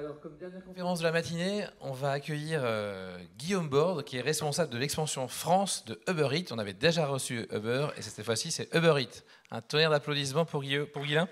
Alors, comme dernière conférence de la matinée, on va accueillir euh, Guillaume Borde, qui est responsable de l'expansion France de Uber Eats. On avait déjà reçu Uber, et cette fois-ci, c'est Uber Eats. Un tonnerre d'applaudissements pour, Guillaume, pour Guilain.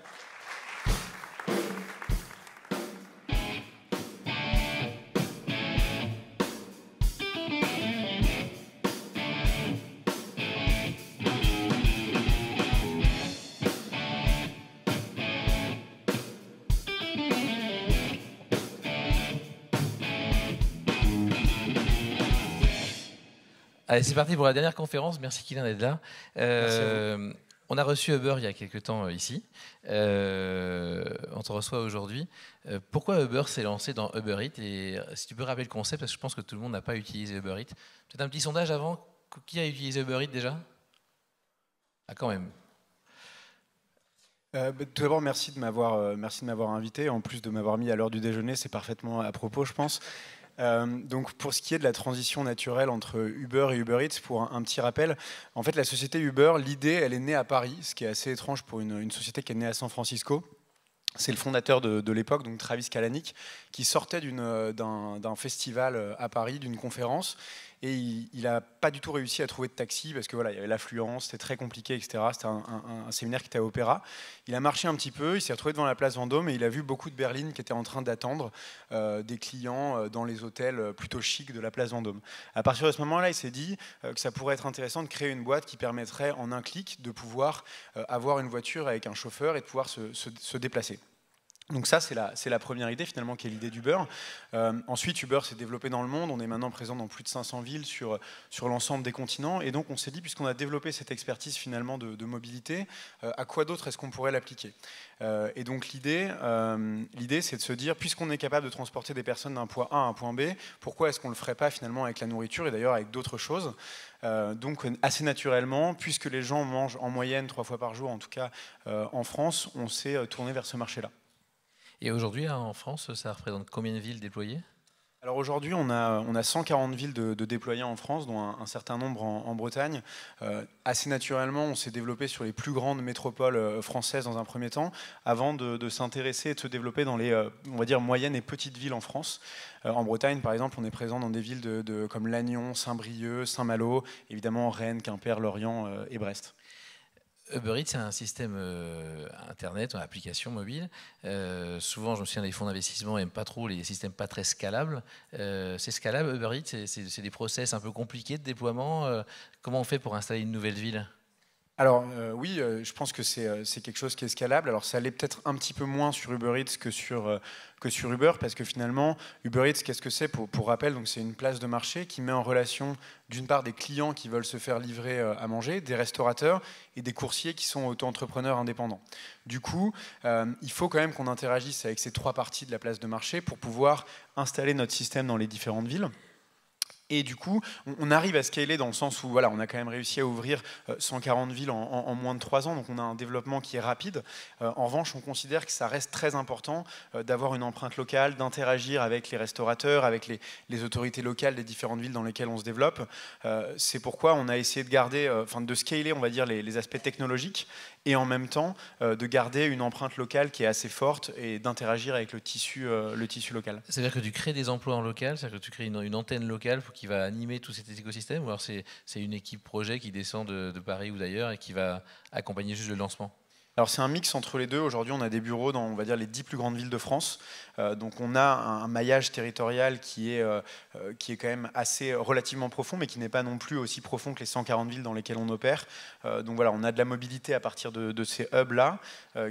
Allez, c'est parti pour la dernière conférence. Merci Kylian d'être là. Euh, on a reçu Uber il y a quelques temps euh, ici. Euh, on te reçoit aujourd'hui. pourquoi Uber s'est lancé dans Uber Eats Et si tu peux rappeler le concept, parce que je pense que tout le monde n'a pas utilisé Uber Eats. Peut-être un petit sondage avant. Qui a utilisé Uber Eats déjà? Ah, quand même. Bah, tout d'abord, merci de m'avoir, merci de m'avoir invité. En plus de m'avoir mis à l'heure du déjeuner, c'est parfaitement à propos, je pense. Euh, donc pour ce qui est de la transition naturelle entre Uber et Uber Eats, pour un, petit rappel, en fait la société Uber, l'idée, elle est née à Paris, ce qui est assez étrange pour une, société qui est née à San Francisco. C'est le fondateur de, l'époque, donc Travis Kalanick, qui sortait d'un festival à Paris, d'une conférence, et il n'a pas du tout réussi à trouver de taxi parce que voilà, il y avait l'affluence, c'était très compliqué, etc. C'était un, séminaire qui était à Opéra. Il a marché un petit peu, il s'est retrouvé devant la place Vendôme et il a vu beaucoup de berlines qui étaient en train d'attendre euh, des clients euh, dans les hôtels plutôt chics de la place Vendôme. À partir de ce moment-là, il s'est dit euh, que ça pourrait être intéressant de créer une boîte qui permettrait en un clic de pouvoir avoir une voiture avec un chauffeur et de pouvoir se déplacer. Donc ça, c'est la, la, première idée finalement qui est l'idée d'Uber. Euh, ensuite, Uber s'est développé dans le monde. On est maintenant présent dans plus de 500 villes sur, l'ensemble des continents. Et donc on s'est dit, puisqu'on a développé cette expertise finalement de, mobilité, euh, à quoi d'autre est-ce qu'on pourrait l'appliquer? Euh, Et donc l'idée, l'idée, c'est de se dire, puisqu'on est capable de transporter des personnes d'un point A à un point B, pourquoi est-ce qu'on ne le ferait pas finalement avec la nourriture et d'ailleurs avec d'autres choses? Donc assez naturellement, puisque les gens mangent en moyenne trois fois par jour, en tout cas en France, on s'est tourné vers ce marché-là. Et aujourd'hui, hein, en France, ça représente combien de villes déployées? Alors aujourd'hui, on a, on a 140 villes de, déployés en France, dont un, certain nombre en, Bretagne. Euh, assez naturellement, on s'est développé sur les plus grandes métropoles euh, françaises dans un premier temps, avant de, s'intéresser et de se développer dans les, euh, on va dire, moyennes et petites villes en France. en Bretagne, par exemple, on est présent dans des villes de, comme Lannion, Saint-Brieuc, Saint-Malo, évidemment Rennes, Quimper, Lorient et Brest. Uber Eats, c'est un système euh, Internet, une application mobile. Euh, souvent, je me souviens, les fonds d'investissement n'aiment pas trop les systèmes pas très scalables. Euh, c'est scalable, Uber Eats C'est des process un peu compliqués de déploiement. comment on fait pour installer une nouvelle ville? Alors oui, je pense que c'est quelque chose qui est scalable. Alors ça allait peut-être un petit peu moins sur Uber Eats que sur, que sur Uber, parce que finalement, Uber Eats, qu'est-ce que c'est? Pour, pour, rappel c'est une place de marché qui met en relation d'une part des clients qui veulent se faire livrer euh, à manger, des restaurateurs et des coursiers qui sont auto-entrepreneurs indépendants. Du coup, euh, il faut quand même qu'on interagisse avec ces trois parties de la place de marché pour pouvoir installer notre système dans les différentes villes. Et du coup, on arrive à scaler dans le sens où on a quand même réussi à ouvrir 140 euh, villes en, moins de 3 ans, donc on a un développement qui est rapide. Euh, en revanche, on considère que ça reste très important euh, d'avoir une empreinte locale, d'interagir avec les restaurateurs, avec les, autorités locales des différentes villes dans lesquelles on se développe. C'est pourquoi on a essayé de garder, enfin de scaler, on va dire, les aspects technologiques et en même temps de garder une empreinte locale qui est assez forte et d'interagir avec le tissu, le tissu local. C'est-à-dire que tu crées des emplois en local, c'est-à-dire que tu crées une, antenne locale qui va animer tout cet écosystème ou alors c'est une équipe projet qui descend de, Paris ou d'ailleurs et qui va accompagner juste le lancement? Alors c'est un mix entre les deux. Aujourd'hui, on a des bureaux dans, on va dire, les dix plus grandes villes de France. Euh, donc on a un, maillage territorial qui est, euh, euh, qui est quand même assez relativement profond, mais qui n'est pas non plus aussi profond que les 140 villes dans lesquelles on opère. donc voilà, on a de la mobilité à partir de, ces hubs-là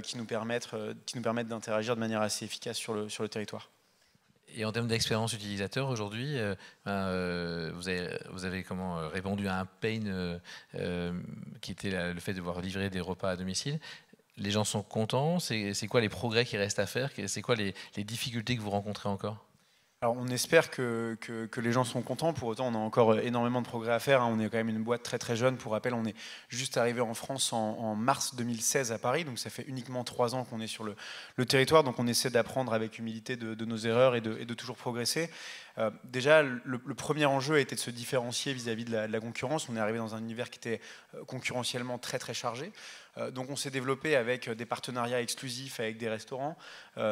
qui nous permettent, qui nous permettent d'interagir de manière assez efficace sur le, sur le territoire. Et en termes d'expérience utilisateur, aujourd'hui, ben, vous, avez, vous, avez, comment répondu à un pain qui était le fait de devoir livrer des repas à domicile. Les gens sont contents? C'est quoi les progrès qui restent à faire? C'est quoi les, difficultés que vous rencontrez encore? Alors on espère que, que, les gens sont contents, pour autant on a encore énormément de progrès à faire, hein. on est quand même une boîte très très jeune, pour rappel on est juste arrivé en France en, mars 2016 à Paris, donc ça fait uniquement trois ans qu'on est sur le, territoire, donc on essaie d'apprendre avec humilité de, nos erreurs et de toujours progresser. Euh, déjà, le, premier enjeu a été de se différencier vis-à-vis de, la concurrence. On est arrivé dans un univers qui était euh, concurrentiellement très très chargé. donc on s'est développé avec des partenariats exclusifs avec des restaurants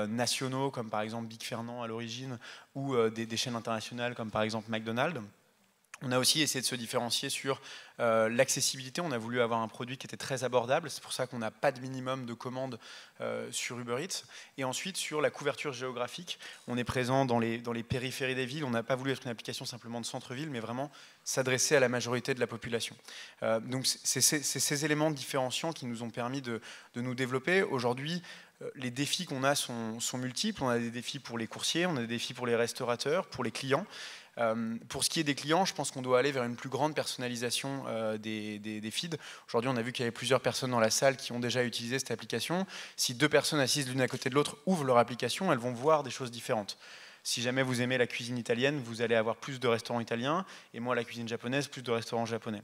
nationaux comme par exemple Big Fernand à l'origine ou des, chaînes internationales comme par exemple McDonald's. On a aussi essayé de se différencier sur euh, l'accessibilité. On a voulu avoir un produit qui était très abordable. C'est pour ça qu'on n'a pas de minimum de commandes euh, sur Uber Eats. Et ensuite, sur la couverture géographique, on est présent dans les, périphéries des villes. On n'a pas voulu être une application simplement de centre-ville, mais vraiment s'adresser à la majorité de la population. Euh, donc, c'est ces éléments différenciants qui nous ont permis de, nous développer. Aujourd'hui, les défis qu'on a sont, multiples. On a des défis pour les coursiers, on a des défis pour les restaurateurs, pour les clients. Euh, pour ce qui est des clients, je pense qu'on doit aller vers une plus grande personnalisation euh, des, des, feeds. Aujourd'hui, on a vu qu'il y avait plusieurs personnes dans la salle qui ont déjà utilisé cette application. Si deux personnes assises l'une à côté de l'autre ouvrent leur application, elles vont voir des choses différentes. Si jamais vous aimez la cuisine italienne, vous allez avoir plus de restaurants italiens, et moi la cuisine japonaise, plus de restaurants japonais.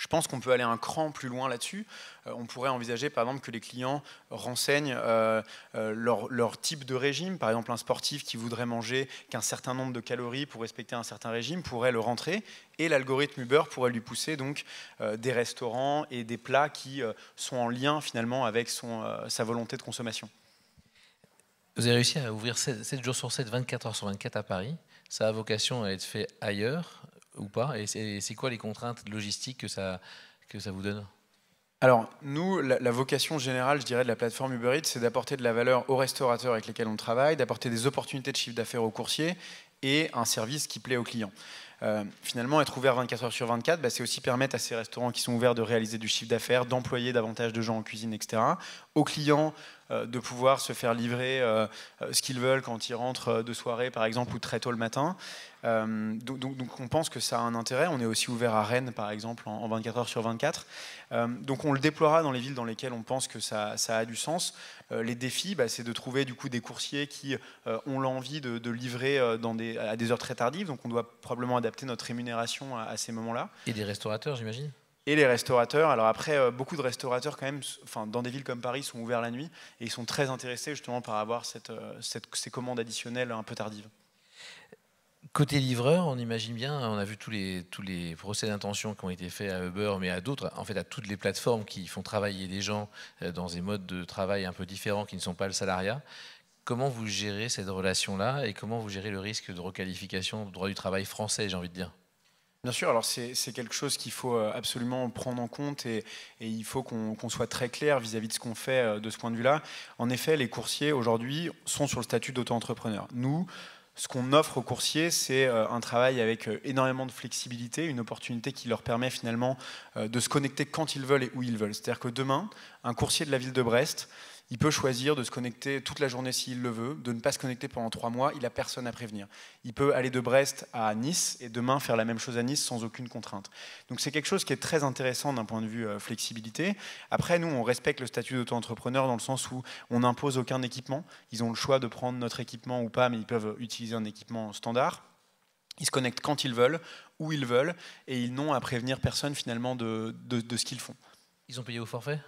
Je pense qu'on peut aller un cran plus loin là-dessus. Euh, on pourrait envisager par exemple que les clients renseignent euh, euh, leur, type de régime. Par exemple, un sportif qui voudrait manger qu'un certain nombre de calories pour respecter un certain régime pourrait le rentrer et l'algorithme Uber pourrait lui pousser donc des restaurants et des plats qui sont en lien finalement avec son, sa volonté de consommation. Vous avez réussi à ouvrir 7, jours sur 7, 24 heures sur 24 à Paris. Ça a vocation à être fait ailleurs ou pas Et c'est quoi les contraintes logistiques que ça, que ça vous donne alors, nous, la, vocation générale, je dirais, de la plateforme Uber Eats, c'est d'apporter de la valeur aux restaurateurs avec lesquels on travaille, d'apporter des opportunités de chiffre d'affaires aux coursiers et un service qui plaît aux clients. Euh, finalement, être ouvert 24 heures sur 24, bah, c'est aussi permettre à ces restaurants qui sont ouverts de réaliser du chiffre d'affaires, d'employer davantage de gens en cuisine, etc. Aux clients, de pouvoir se faire livrer euh, ce qu'ils veulent quand ils rentrent de soirée, par exemple, ou très tôt le matin. Euh, donc, on pense que ça a un intérêt. On est aussi ouvert à Rennes, par exemple, en, 24 heures sur 24. Euh, donc on le déploiera dans les villes dans lesquelles on pense que ça, a du sens. Euh, les défis, bah, c'est de trouver du coup des coursiers qui ont l'envie de, livrer à des heures très tardives. Donc on doit probablement adapter notre rémunération à, ces moments-là. Et des restaurateurs, j'imagine? Et les restaurateurs. Alors après, beaucoup de restaurateurs quand même, enfin, dans des villes comme Paris, sont ouverts la nuit et ils sont très intéressés justement par avoir cette, ces commandes additionnelles un peu tardives. Côté livreur, on imagine bien, on a vu tous les, tous les procès d'intention qui ont été faits à Uber, mais à d'autres, en fait à toutes les plateformes qui font travailler des gens euh, dans des modes de travail un peu différents qui ne sont pas le salariat. Comment vous gérez cette relation-là et comment vous gérez le risque de requalification du droit du travail français, j'ai envie de dire? Bien sûr, alors c'est quelque chose qu'il faut euh, absolument prendre en compte et, il faut qu'on soit très clair vis-à-vis de ce qu'on fait euh, de ce point de vue-là. En effet, les coursiers aujourd'hui sont sur le statut d'auto-entrepreneur. Nous, ce qu'on offre aux coursiers, c'est euh, un travail avec énormément de flexibilité, une opportunité qui leur permet finalement de se connecter quand ils veulent et où ils veulent. C'est-à-dire que demain, un coursier de la ville de Brest, il peut choisir de se connecter toute la journée s'il le veut, de ne pas se connecter pendant trois mois, il n'a personne à prévenir. Il peut aller de Brest à Nice et demain faire la même chose à Nice sans aucune contrainte. Donc c'est quelque chose qui est très intéressant d'un point de vue euh, flexibilité. Après, nous, on respecte le statut d'auto-entrepreneur dans le sens où on n'impose aucun équipement. Ils ont le choix de prendre notre équipement ou pas, mais ils peuvent utiliser un équipement standard. Ils se connectent quand ils veulent, où ils veulent, et ils n'ont à prévenir personne finalement de, de ce qu'ils font. Ils ont payé au forfait?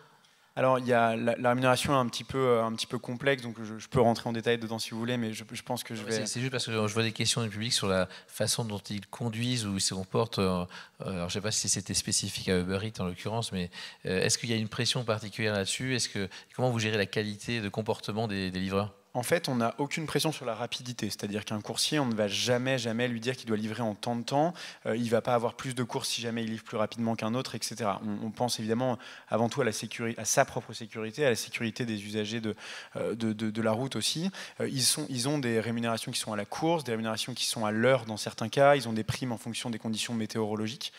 Alors, il y a, la, rémunération est un petit peu, euh, un petit peu complexe, donc je, peux rentrer en détail dedans si vous voulez, mais je, pense que je vais. C'est juste parce que je vois des questions du public sur la façon dont ils conduisent ou ils se comportent. Euh, alors, je ne sais pas si c'était spécifique à Uber Eats en l'occurrence, mais euh, est-ce qu'il y a une pression particulière là-dessus? Est-ce que comment vous gérez la qualité de comportement des livreurs? En fait, on n'a aucune pression sur la rapidité. C'est-à-dire qu'un coursier, on ne va jamais, jamais lui dire qu'il doit livrer en temps de temps. Euh, il ne va pas avoir plus de courses si jamais il livre plus rapidement qu'un autre, etc. On, pense évidemment avant tout à sa propre sécurité, à la sécurité des usagers de, euh, de, la route aussi. Euh, ils, sont, ils ont des rémunérations qui sont à la course, des rémunérations qui sont à l'heure dans certains cas. Ils ont des primes en fonction des conditions météorologiques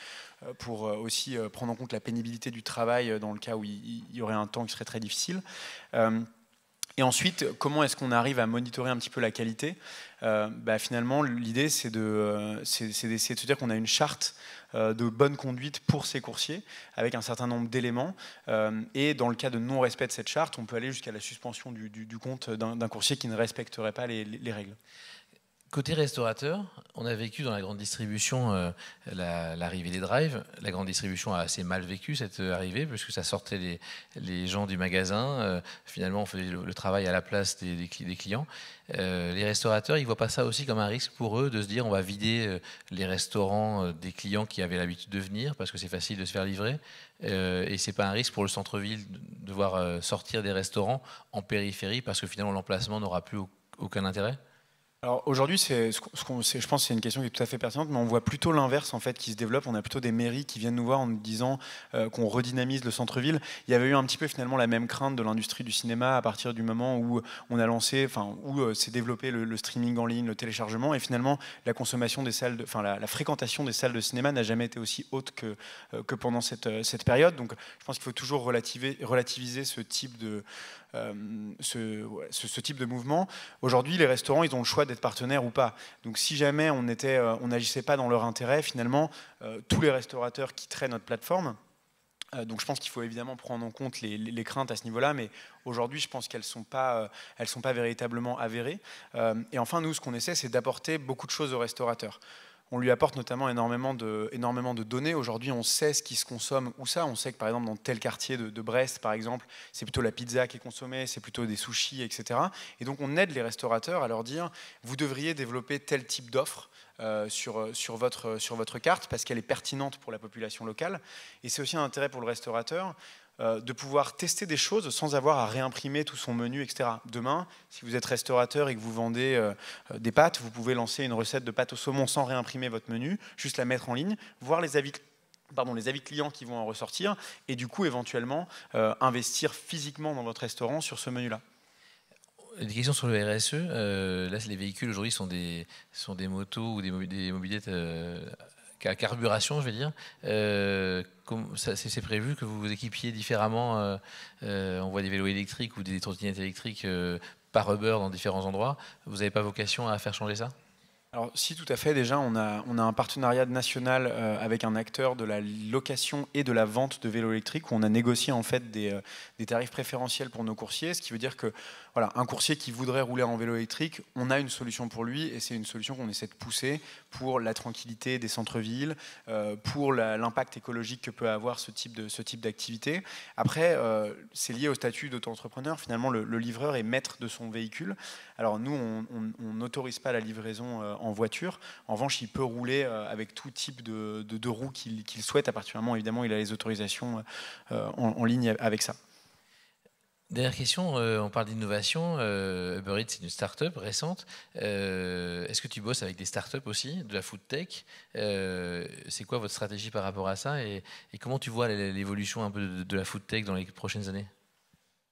pour aussi prendre en compte la pénibilité du travail dans le cas où il, y aurait un temps qui serait très difficile. Et ensuite, comment est-ce qu'on arrive à monitorer un petit peu la qualité? Euh, bah, Finalement, l'idée, c'est euh, d'essayer de, se dire qu'on a une charte euh, de bonne conduite pour ces coursiers, avec un certain nombre d'éléments. et dans le cas de non-respect de cette charte, on peut aller jusqu'à la suspension du, compte d'un coursier qui ne respecterait pas les, règles. Côté restaurateur, on a vécu dans la grande distribution euh, l'arrivée des drives. La grande distribution a assez mal vécu cette arrivée, puisque ça sortait les, gens du magasin. Euh, finalement, on faisait le, travail à la place des, clients. Euh, les restaurateurs, ils ne voient pas ça aussi comme un risque pour eux de se dire on va vider les restaurants des clients qui avaient l'habitude de venir, parce que c'est facile de se faire livrer. et ce n'est pas un risque pour le centre-ville de devoir sortir des restaurants en périphérie, parce que finalement l'emplacement n'aura plus aucun intérêt alors aujourd'hui, je pense que c'est une question qui est tout à fait pertinente, mais on voit plutôt l'inverse en fait qui se développe. On a plutôt des mairies qui viennent nous voir en nous disant euh, qu'on redynamise le centre-ville. Il y avait eu un petit peu finalement la même crainte de l'industrie du cinéma à partir du moment où on a lancé, enfin où euh, s'est développé le, streaming en ligne, le téléchargement, et finalement la consommation des salles, la, fréquentation des salles de cinéma n'a jamais été aussi haute que euh, que pendant cette cette période. Donc je pense qu'il faut toujours relativiser, relativiser ce type de ce, ce, type de mouvement. Aujourd'hui, les restaurants, ils ont le choix d'être partenaires ou pas. Donc si jamais on euh, n'agissait pas dans leur intérêt, finalement, euh, tous les restaurateurs qui quitteraient notre plateforme, euh, donc je pense qu'il faut évidemment prendre en compte les, craintes à ce niveau-là, mais aujourd'hui je pense qu'elles ne sont, pas, elles sont pas véritablement avérées. et enfin, nous, ce qu'on essaie, c'est d'apporter beaucoup de choses aux restaurateurs on lui apporte notamment énormément de, données. Aujourd'hui, on sait ce qui se consomme où ça. On sait que par exemple dans tel quartier de, Brest, par exemple, c'est plutôt la pizza qui est consommée, c'est plutôt des sushis, etc. Et donc on aide les restaurateurs à leur dire, vous devriez développer tel type d'offre. Euh, votre, sur votre carte parce qu'elle est pertinente pour la population locale. Et c'est aussi un intérêt pour le restaurateur euh, de pouvoir tester des choses sans avoir à réimprimer tout son menu, etc. Demain, si vous êtes restaurateur et que vous vendez euh, des pâtes, vous pouvez lancer une recette de pâtes au saumon sans réimprimer votre menu, juste la mettre en ligne, voir les avis les avis clients qui vont en ressortir, et du coup éventuellement euh, investir physiquement dans votre restaurant sur ce menu-là. Des questions sur le RSE. là, les véhicules aujourd'hui sont des, sont des motos ou des mobilettes à carburation, je vais dire. Euh, c'est prévu que vous vous équipiez différemment. Euh, euh, on voit des vélos électriques ou des trottinettes électriques par Uber dans différents endroits. Vous n'avez pas vocation à faire changer ça? Alors si tout à fait, déjà on a, on a un partenariat national avec un acteur de la location et de la vente de vélos électriques où on a négocié en fait des, des tarifs préférentiels pour nos coursiers, ce qui veut dire que voilà, un coursier qui voudrait rouler en vélo électrique, on a une solution pour lui et c'est une solution qu'on essaie de pousser pour la tranquillité des centres-villes, euh, pour l'impact écologique que peut avoir ce type d'activité. Après, euh, c'est lié au statut d'auto-entrepreneur. Finalement, le, livreur est maître de son véhicule. Alors nous, on n'autorise pas la livraison euh, en voiture. En revanche, il peut rouler avec tout type de, de, roues qu'il souhaite, à partir du moment évidemment il a les autorisations en ligne avec ça. Dernière question, euh, on parle d'innovation. Euh, c'est une start-up récente. Euh, est-ce que tu bosses avec des start-up aussi, de la food tech? C'est quoi votre stratégie par rapport à ça et, comment tu vois l'évolution un peu de, la food tech dans les prochaines années?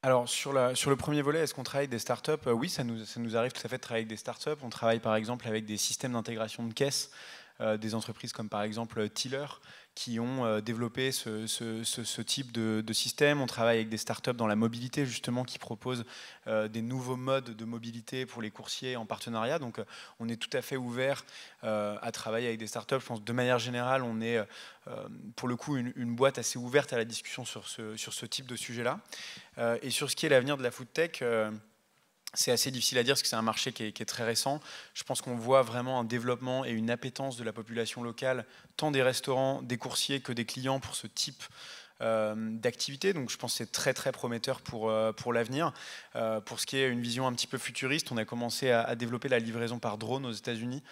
Alors sur, le premier volet, est-ce qu'on travaille avec des startups Oui, ça nous, ça nous, arrive tout à fait de travailler avec des startups. On travaille par exemple avec des systèmes d'intégration de caisses, des entreprises comme par exemple Tiller, qui ont euh, développé ce, type de, système. On travaille avec des startups dans la mobilité, justement, qui proposent euh, des nouveaux modes de mobilité pour les coursiers en partenariat. Donc, euh, on est tout à fait ouvert à travailler avec des startups. Je pense de manière générale, on est pour le coup une, boîte assez ouverte à la discussion sur ce, type de sujet-là. et sur ce qui est l'avenir de la food tech, c'est assez difficile à dire parce que c'est un marché qui est, très récent. Je pense qu'on voit vraiment un développement et une appétence de la population locale, tant des restaurants, des coursiers que des clients pour ce type d'activité. Donc je pense que c'est très très prometteur pour, euh, pour l'avenir. Euh, pour ce qui est une vision un petit peu futuriste, on a commencé à, développer la livraison par drone aux États-Unis.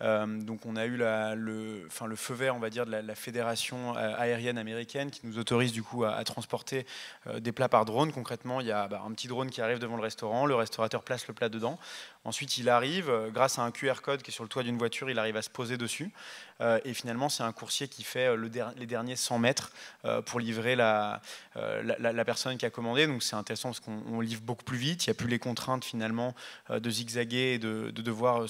Euh, donc on a eu le, feu vert, on va dire, de la, fédération euh, aérienne américaine qui nous autorise du coup à, transporter euh, des plats par drone. Concrètement, il y a bah, un petit drone qui arrive devant le restaurant, le restaurateur place le plat dedans. Ensuite, il arrive, grâce à un QR code qui est sur le toit d'une voiture, il arrive à se poser dessus. et finalement, c'est un coursier qui fait les derniers 100 mètres pour livrer la, personne qui a commandé. Donc c'est intéressant parce qu'on livre beaucoup plus vite. Il n'y a plus les contraintes finalement de zigzaguer et de, de devoir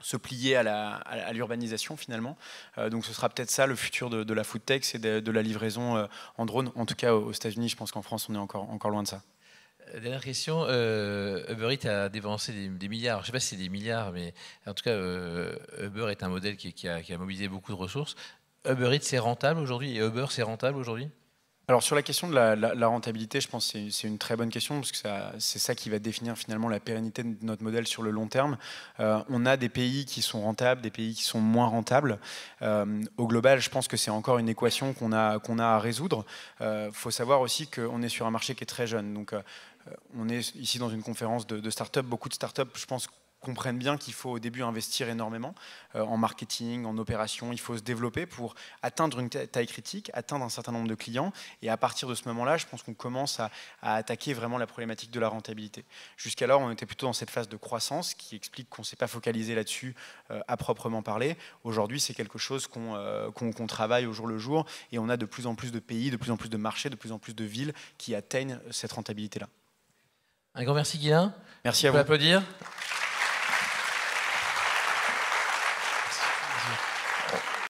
se plier à l'urbanisation finalement. Euh, donc ce sera peut-être ça le futur de, la food tech, c'est de, la livraison euh, en drone. En tout cas aux États-Unis, je pense qu'en France, on est encore loin de ça. Euh, dernière question, Uber Eats a dépensé des, milliards, je ne sais pas si c'est des milliards, mais en tout cas, Uber est un modèle qui, a, mobilisé beaucoup de ressources. Uber Eats, c'est rentable aujourd'hui? Et Uber, c'est rentable aujourd'hui? Alors sur la question de la, rentabilité, je pense que c'est une très bonne question parce que c'est ça qui va définir finalement la pérennité de notre modèle sur le long terme. Euh, on a des pays qui sont rentables, des pays qui sont moins rentables. Euh, au global, je pense que c'est encore une équation qu'on a, qu'on a à résoudre. Il euh, faut savoir aussi qu'on est sur un marché qui est très jeune. Donc on est ici dans une conférence de, de start-up. Beaucoup de start-up, je pense, comprennent bien qu'il faut au début investir énormément euh, en marketing, en opération. Il faut se développer pour atteindre une taille critique, atteindre un certain nombre de clients. Et à partir de ce moment-là, je pense qu'on commence à, attaquer vraiment la problématique de la rentabilité. Jusqu'alors, on était plutôt dans cette phase de croissance qui explique qu'on ne s'est pas focalisé là-dessus euh, à proprement parler. Aujourd'hui, c'est quelque chose euh, qu'on travaille au jour le jour et on a de plus en plus de pays, de plus en plus de marchés, de plus en plus de villes qui atteignent cette rentabilité-là. Un grand merci Guilain. Merci à vous. On peut applaudir.